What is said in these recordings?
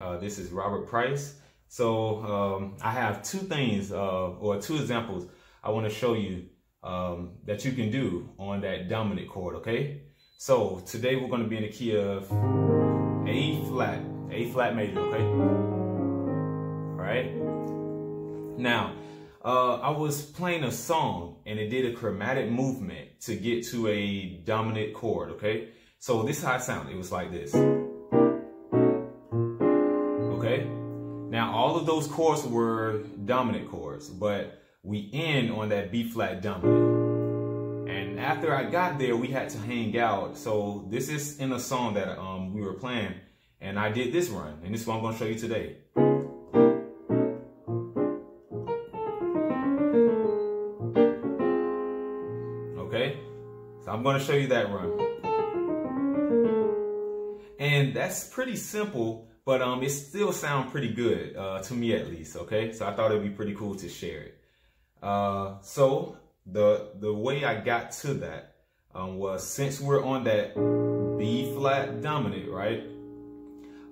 Uh, this is Robert Price. So um, I have two things uh, or two examples I want to show you um, that you can do on that dominant chord, okay? So today we're going to be in the key of A flat, A flat major, okay? All right. Now, uh, I was playing a song and it did a chromatic movement to get to a dominant chord, okay? So this is how it sounded. It was like this. Those chords were dominant chords, but we end on that B flat dominant. And after I got there, we had to hang out. So this is in a song that um, we were playing, and I did this run, and this is what I'm going to show you today. Okay, so I'm going to show you that run. And that's pretty simple but um, it still sounds pretty good uh, to me at least. Okay, so I thought it'd be pretty cool to share it. Uh, so the the way I got to that um, was since we're on that B flat dominant, right?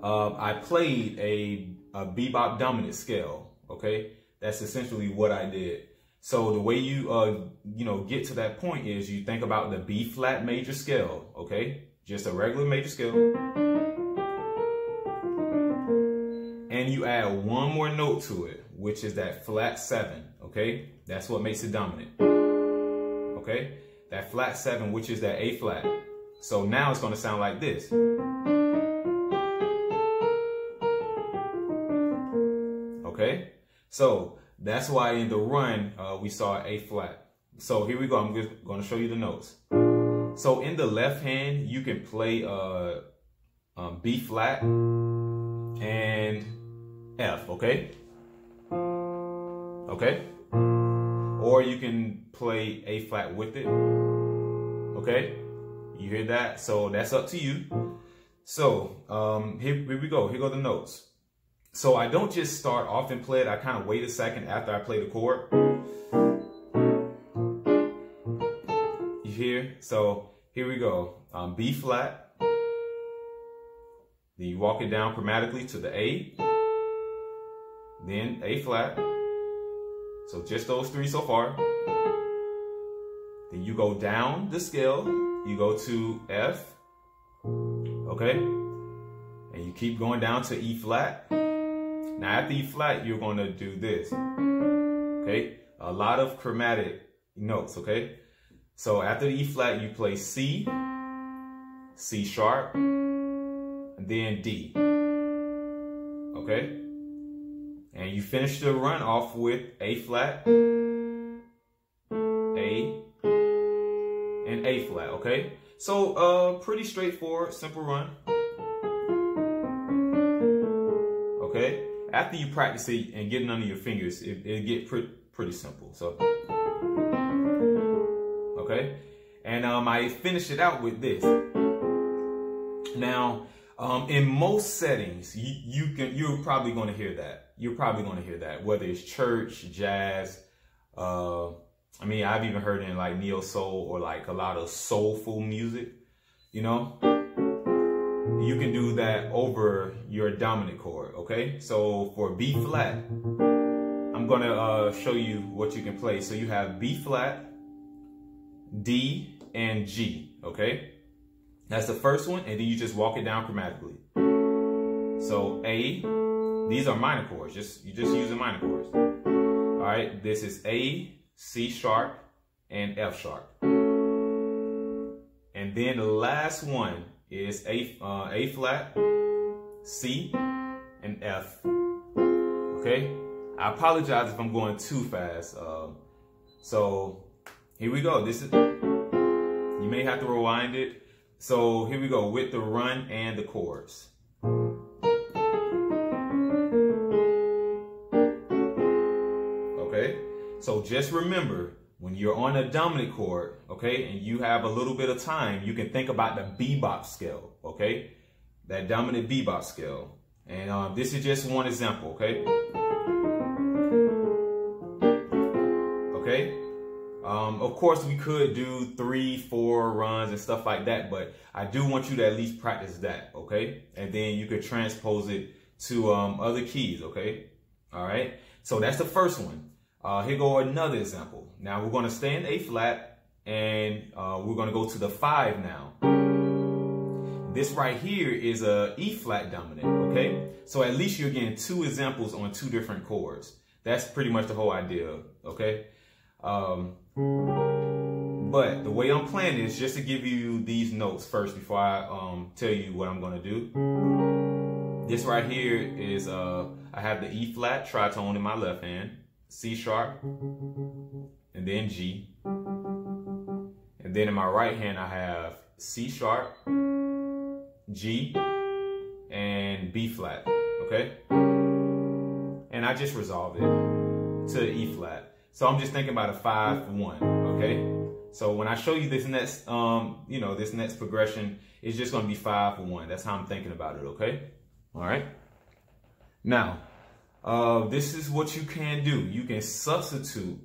Uh, I played a, a bebop dominant scale. Okay, that's essentially what I did. So the way you uh you know get to that point is you think about the B flat major scale. Okay, just a regular major scale and you add one more note to it, which is that flat seven, okay? That's what makes it dominant, okay? That flat seven, which is that A flat. So now it's gonna sound like this. Okay? So that's why in the run, uh, we saw A flat. So here we go, I'm just gonna show you the notes. So in the left hand, you can play uh, um, B flat and F, okay? Okay? Or you can play A flat with it. Okay? You hear that? So that's up to you. So um, here, here we go. Here go the notes. So I don't just start off and play it. I kind of wait a second after I play the chord. You hear? So here we go. Um, B flat. Then you walk it down chromatically to the A then A flat. So just those three so far. Then you go down the scale, you go to F, okay? And you keep going down to E flat. Now after E flat, you're gonna do this, okay? A lot of chromatic notes, okay? So after E flat, you play C, C sharp, and then D, okay? And you finish the run off with A flat, A, and A flat, okay? So, uh, pretty straightforward, simple run. Okay? After you practice it and get it under your fingers, it, it get pretty, pretty simple. So, okay? And um, I finish it out with this. Now, um, in most settings, you, you can you're probably going to hear that. You're probably going to hear that, whether it's church, jazz. Uh, I mean, I've even heard in like neo soul or like a lot of soulful music. You know, you can do that over your dominant chord. Okay, so for B flat, I'm gonna uh, show you what you can play. So you have B flat, D, and G. Okay. That's the first one, and then you just walk it down chromatically. So A, these are minor chords. Just you just using minor chords. All right, this is A, C sharp, and F sharp. And then the last one is A, uh, A flat, C, and F. Okay? I apologize if I'm going too fast. Uh, so here we go. This is, you may have to rewind it. So here we go with the run and the chords. So just remember when you're on a dominant chord, okay, and you have a little bit of time, you can think about the bebop scale, okay, that dominant bebop scale. And um, this is just one example, okay? Okay, um, of course, we could do three, four runs and stuff like that, but I do want you to at least practice that, okay? And then you could transpose it to um, other keys, okay? All right, so that's the first one. Uh, here go another example. Now we're gonna stay in A flat and uh, we're gonna go to the five now. This right here is a E flat dominant, okay? So at least you're getting two examples on two different chords. That's pretty much the whole idea, okay? Um, but the way I'm playing is just to give you these notes first before I um, tell you what I'm gonna do. This right here is, uh, I have the E flat tritone in my left hand, C sharp, and then G. And then in my right hand, I have C sharp, G, and B flat, okay? And I just resolved it to E flat. So I'm just thinking about a five, one, okay? So when I show you this next, um, you know, this next progression, it's just gonna be five, one. That's how I'm thinking about it, okay? All right? Now, uh, this is what you can do. You can substitute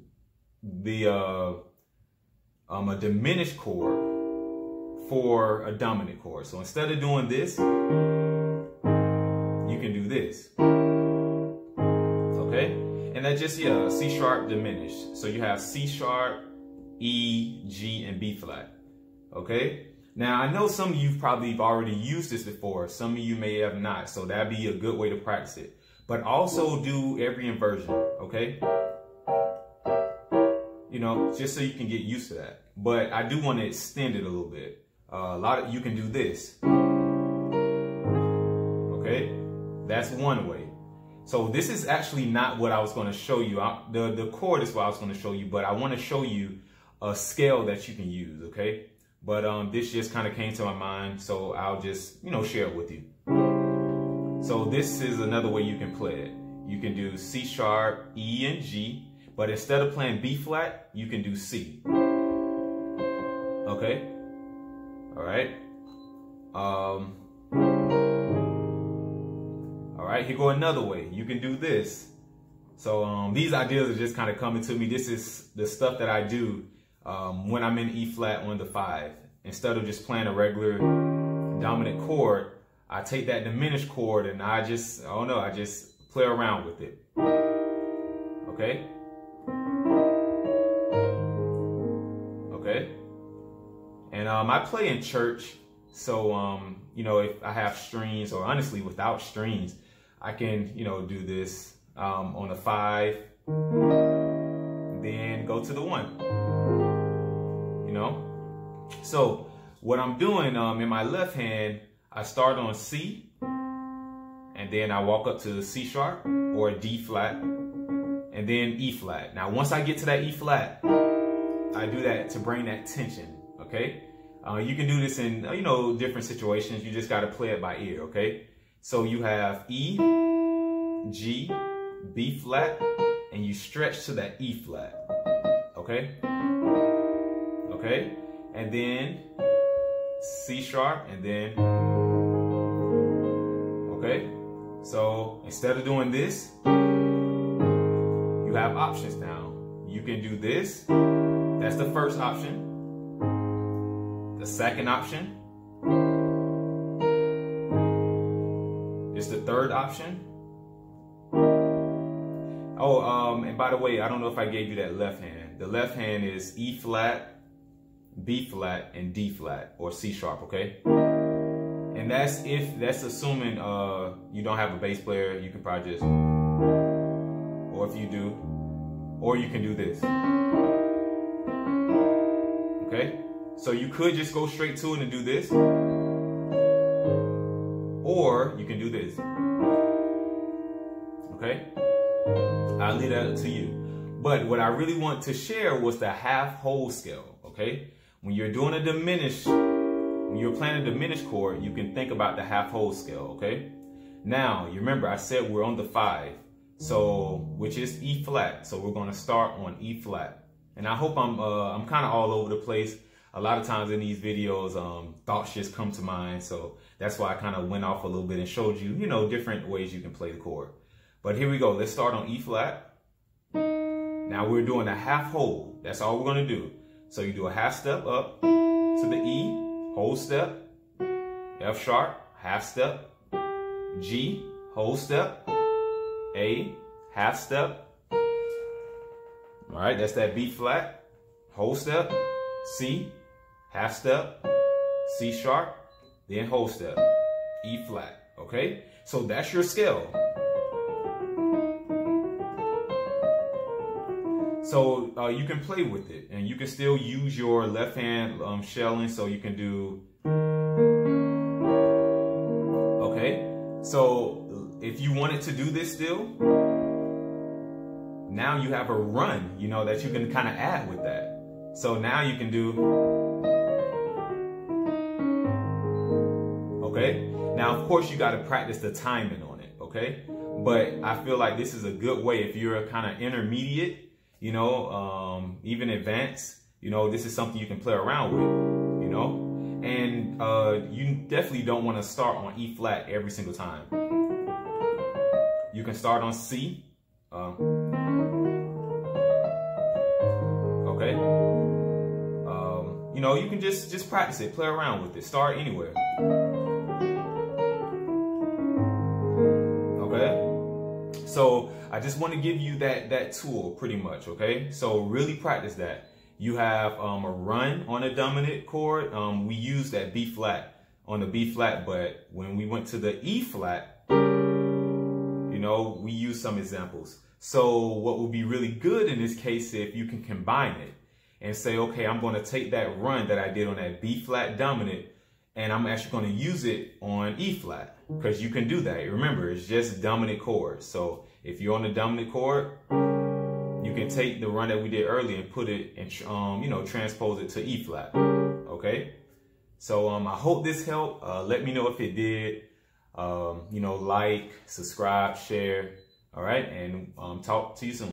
the uh, um, a diminished chord for a dominant chord. So instead of doing this, you can do this. Okay? And that just, yeah, C sharp diminished. So you have C sharp, E, G, and B flat. Okay? Now, I know some of you probably have already used this before. Some of you may have not. So that'd be a good way to practice it but also do every inversion, okay? You know, just so you can get used to that. But I do want to extend it a little bit. Uh, a lot of you can do this. Okay, that's one way. So this is actually not what I was going to show you. I, the the chord is what I was going to show you, but I want to show you a scale that you can use. Okay, but um, this just kind of came to my mind, so I'll just you know share it with you. So this is another way you can play it. You can do C sharp, E, and G, but instead of playing B flat, you can do C. Okay? All right? Um, all right, here go another way. You can do this. So um, these ideas are just kind of coming to me. This is the stuff that I do um, when I'm in E flat on the five. Instead of just playing a regular dominant chord, I take that diminished chord and I just, I don't know, I just play around with it. Okay? Okay? And um, I play in church, so, um, you know, if I have strings, or honestly, without strings, I can, you know, do this um, on a five, then go to the one. You know? So, what I'm doing um, in my left hand, I start on C, and then I walk up to C sharp or D flat, and then E flat. Now, once I get to that E flat, I do that to bring that tension, okay? Uh, you can do this in, you know, different situations. You just got to play it by ear, okay? So you have E, G, B flat, and you stretch to that E flat, okay? Okay? And then C sharp, and then instead of doing this, you have options now. You can do this. That's the first option. The second option is the third option. Oh, um, and by the way, I don't know if I gave you that left hand. The left hand is E flat, B flat, and D flat, or C sharp, okay? And that's if that's assuming uh you don't have a bass player, you can probably just or if you do, or you can do this. Okay? So you could just go straight to it and do this. Or you can do this. Okay? I'll leave that to you. But what I really want to share was the half whole scale, okay? When you're doing a diminished when you're playing a diminished chord, you can think about the half whole scale, okay? Now, you remember I said we're on the five, so which is E flat. So we're gonna start on E flat. And I hope I'm uh, I'm kind of all over the place. A lot of times in these videos, um, thoughts just come to mind. So that's why I kind of went off a little bit and showed you, you know, different ways you can play the chord. But here we go. Let's start on E flat. Now we're doing a half whole. That's all we're gonna do. So you do a half step up to the E, whole step, F sharp, half step, G, whole step, A, half step. All right, that's that B flat, whole step, C, half step, C sharp, then whole step, E flat, okay? So that's your scale. So uh, you can play with it and you can still use your left hand um, shelling so you can do, okay? So if you wanted to do this still, now you have a run, you know, that you can kind of add with that. So now you can do, okay? Now, of course, you got to practice the timing on it, okay? But I feel like this is a good way if you're a kind of intermediate you know, um, even advanced, you know, this is something you can play around with, you know. And uh, you definitely don't want to start on E flat every single time. You can start on C. Uh, okay. Um, you know, you can just just practice it, play around with it, start anywhere. I just want to give you that, that tool pretty much, okay? So really practice that. You have um, a run on a dominant chord. Um, we use that B flat on the B flat, but when we went to the E flat, you know, we use some examples. So what would be really good in this case if you can combine it and say, okay, I'm going to take that run that I did on that B flat dominant and I'm actually going to use it on E flat because you can do that. Remember, it's just dominant chords. So if you're on the dominant chord, you can take the run that we did earlier and put it and um, you know transpose it to E flat. Okay. So um, I hope this helped. Uh, let me know if it did. Um, you know, like, subscribe, share. All right, and um, talk to you soon.